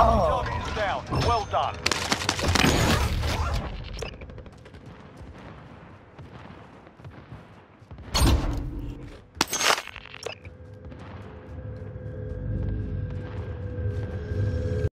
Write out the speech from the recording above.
Oh. Target is down. Well done.